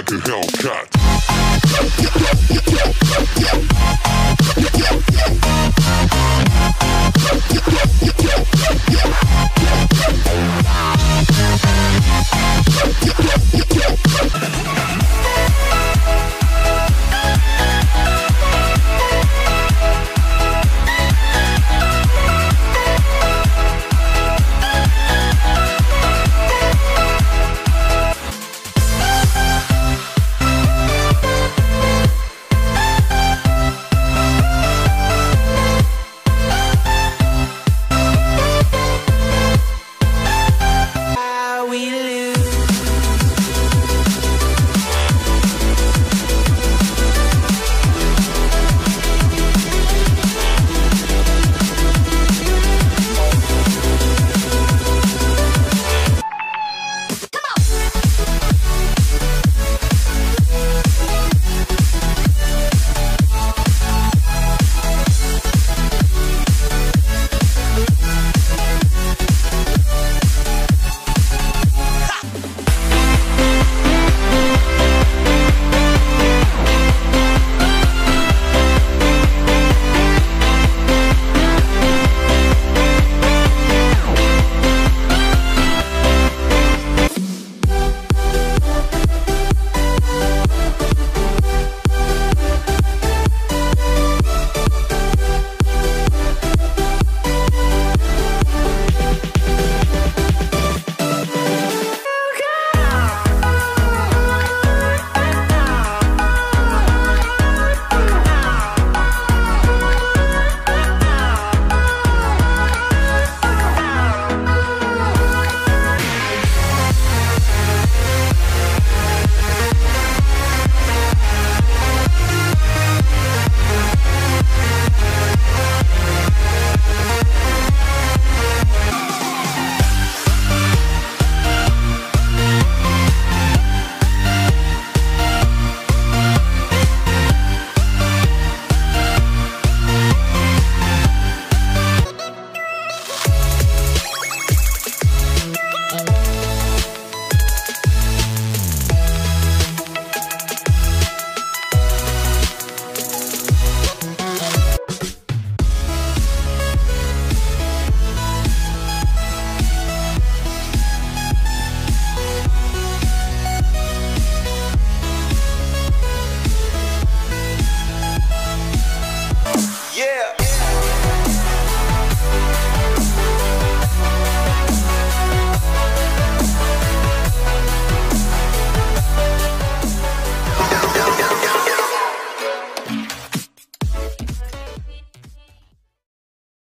like a Hellcat.